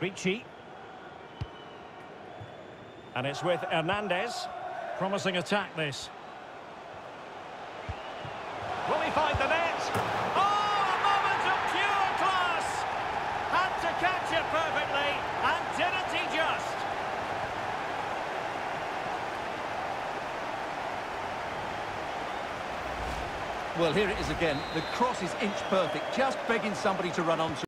Ricci. And it's with Hernandez. Promising attack, this. Will he find the net? Oh, a moment of pure class! Had to catch it perfectly, and didn't he just? Well, here it is again. The cross is inch perfect, just begging somebody to run onto